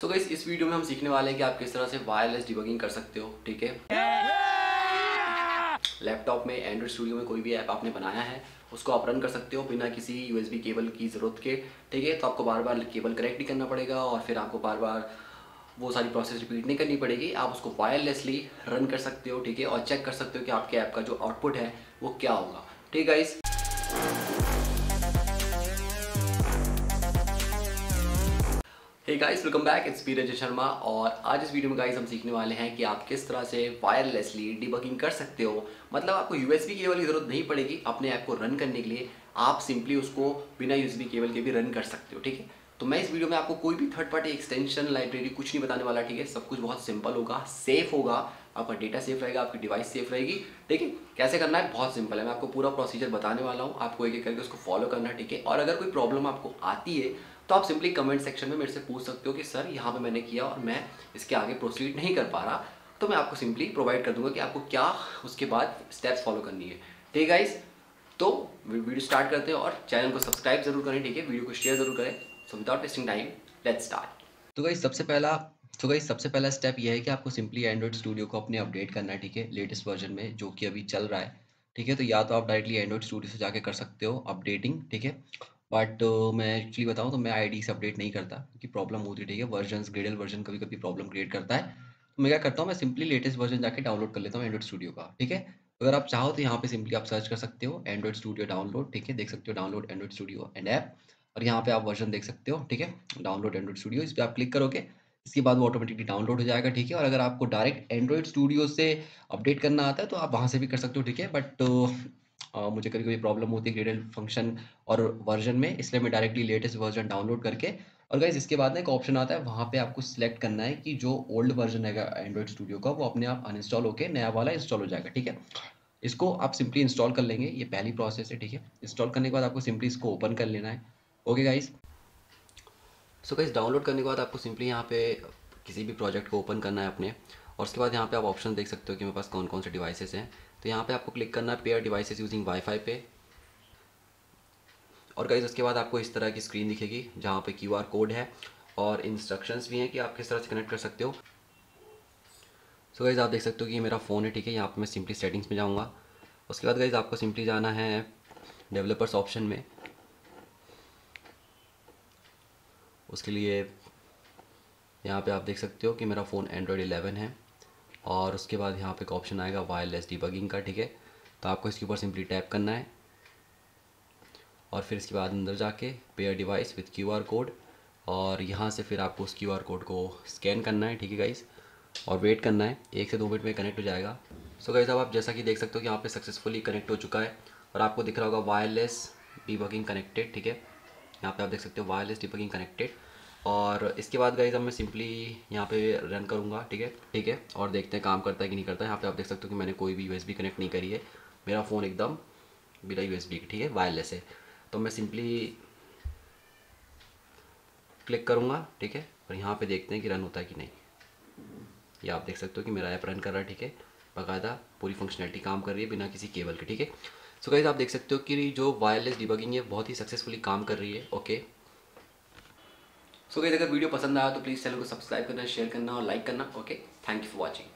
तो गाइस इस वीडियो में हम सीखने वाले हैं कि आप किस तरह से वायरलेस डिबगिंग कर सकते हो ठीक है? लैपटॉप में एंड्रॉइड स्टूडियो में कोई भी ऐप आपने बनाया है उसको आप रन कर सकते हो बिना किसी यूएसबी केबल की ज़रूरत के ठीक है? तो आपको बार बार केबल कनेक्ट नहीं करना पड़ेगा और फिर आपको बार बार वो सारी प्रोसेस रिपीट नहीं करनी पड़ेगी। आप उसको वायरलेसली रन कर सकते हो ठीक है? और चेक कर सकते हो कि आपके ऐप का जो आउटपुट है वो क्या होगा ठीक है guys hey guys welcome back it's Biraj Sharma और आज इस वीडियो में गाइस हम सीखने वाले हैं कि आप किस तरह से वायरलेसली डिबगिंग कर सकते हो। मतलब आपको यूएसबी केबल की ज़रूरत नहीं पड़ेगी अपने ऐप को रन करने के लिए। आप सिंपली उसको बिना यूएसबी केबल के भी रन कर सकते हो, ठीक है? तो मैं इस वीडियो में आपको कोई भी थर्ड पार्टी एक्सटेंशन लाइब्रेरी कुछ नहीं बताने वाला, ठीक है? सब कुछ बहुत सिंपल होगा सेफ़ होगा। आपका डेटा सेफ़ रहेगा, आपकी डिवाइस सेफ़ रहेगी। ठीक है कैसे करना है? बहुत सिंपल है। मैं आपको पूरा प्रोसीजर बताने वाला हूँ। आपको एक एक करके उसको फॉलो करना, ठीक है? और अगर कोई प्रॉब्लम आपको आती है तो आप सिंपली कमेंट सेक्शन में मेरे से पूछ सकते हो कि, सर, यहाँ पे मैंने किया और मैं इसके आगे प्रोसीड नहीं कर पा रहा। तो मैं आपको सिंपली प्रोवाइड कर दूँगा कि आपको क्या उसके बाद स्टेप्स फॉलो करनी है। ठीक है गाइस तो वीडियो स्टार्ट करते हैं और चैनल को सब्सक्राइब ज़रूर करें, ठीक है? वीडियो को शेयर ज़रूर करें। So without wasting time let start तो गाइस सबसे पहला तो गाइस सबसे पहला स्टेप यह है कि आपको सिंपली एंड्रॉइड स्टूडियो को अपने अपडेट करना है, ठीक है? लेटेस्ट वर्जन में, जो कि अभी चल रहा है, ठीक है? तो या तो आप डायरेक्टली एंड्रॉइड स्टूडियो से जाके कर सकते हो अपडेटिंग ठीक है? बट uh, मैं एक्चुअली बताऊँ तो मैं आईडी से अपडेट नहीं करता क्योंकि प्रॉब्लम होती ठीक है वर्जन ग्रेडल वर्जन कभी कभी प्रॉब्लम क्रिएट करता है। तो मैं क्या करता हूँ मैं सिंपली लेटेस्ट वर्जन जाके डाउनलोड कर लेता हूँ एंड्रॉइड स्टूडियो का ठीक है? अगर आप चाहो तो यहाँ पे सिंपली आप सर्च कर सकते हो एंड्रॉइड स्टूडियो डाउनलोड ठीक है? देख सकते हो download Android studio and app और यहाँ पे आप वर्जन देख सकते हो ठीक है? डाउनलोड एंड्रॉइड स्टूडियो इस पर आप क्लिक करोगे इसके बाद वो ऑटोमेटिकली डाउनलोड हो जाएगा ठीक है? और अगर आपको डायरेक्ट एंड्रॉइड स्टूडियो से अपडेट करना आता है तो आप वहाँ से भी कर सकते हो ठीक है? बट मुझे कभी कभी प्रॉब्लम होती है ग्रेडल फ़ंक्शन और वर्जन में, इसलिए मैं डायरेक्टली लेटेस्ट वर्जन डाउनलोड करके, और गाइज़ इसके बाद ना एक ऑप्शन आता है, वहाँ पे आपको सिलेक्ट करना है कि जो ओल्ड वर्जन है एंड्रॉइड स्टूडियो का, वो अपने आप अनइंस्टॉल होकर नया वाला इंस्टॉल हो जाएगा, ठीक है? इसको आप सिंपली इंस्टॉल कर लेंगे, ये पहली प्रोसेस है, ठीक है? इंस्टॉल करने के बाद आपको सिंपली इसको ओपन कर लेना है okay guys so guys download करने के बाद आपको सिंपली यहाँ पे किसी भी प्रोजेक्ट को ओपन करना है अपने। और उसके बाद यहाँ पे आप ऑप्शन देख सकते हो कि मेरे पास कौन कौन से डिवाइसेस हैं। तो यहाँ पे आपको क्लिक करना है पेयर डिवाइसेस यूजिंग वाईफाई पे। और गाइज़ उसके बाद आपको इस तरह की स्क्रीन दिखेगी जहाँ पे क्यूआर कोड है और इंस्ट्रक्शंस भी हैं कि आप किस तरह से कनेक्ट कर सकते हो। सो गाइज़ आप देख सकते हो कि मेरा फ़ोन है, ठीक है? यहाँ पे मैं सिंपली सेटिंग्स में जाऊँगा। उसके बाद गाइज़ आपको सिंपली जाना है डेवलपर्स ऑप्शन में। उसके लिए यहाँ पे आप देख सकते हो कि मेरा फ़ोन एंड्रॉयड 11 है। और उसके बाद यहाँ पे एक ऑप्शन आएगा वायरलेस डिबगिंग का, ठीक है? तो आपको इसके ऊपर सिंपली टैप करना है। और फिर इसके बाद अंदर जाके pair device with QR code और यहाँ से फिर आपको उस क्यूआर कोड को स्कैन करना है, ठीक है गाइस और वेट करना है। एक से दो मिनट में कनेक्ट हो जाएगा। सो गाइस अब आप जैसा कि देख सकते हो कि यहाँ पे सक्सेसफुली कनेक्ट हो चुका है और आपको दिख रहा होगा वायरलेस डिबगिंग कनेक्टेड ठीक है? यहाँ पे आप देख सकते हो वायरलेस डिबगिंग कनेक्टेड और इसके बाद गाइज़ अब मैं सिंपली यहाँ पे रन करूँगा, ठीक है? ठीक है? और देखते हैं काम करता है कि नहीं करता है। यहाँ पे आप देख सकते हो कि मैंने कोई भी यूएसबी कनेक्ट नहीं करी है। मेरा फ़ोन एकदम बिना यूएसबी की, ठीक है? वायरलेस है। तो मैं सिंपली क्लिक करूँगा, ठीक है? और यहाँ पे देखते हैं कि रन होता है कि नहीं। ये आप देख सकते हो कि मेरा ऐप रन कर रहा है, ठीक है? बाकायदा पूरी फंक्शनैलिटी काम कर रही है बिना किसी केबल के, ठीक है? सो गाइज़ आप देख सकते हो कि जो वायरलेस डिबगिंग है, बहुत ही सक्सेसफुली काम कर रही है ओके सो so, अगर वीडियो पसंद आया तो प्लीज़ चैनल को सब्सक्राइब करना शेयर करना और लाइक करना okay thank you for watching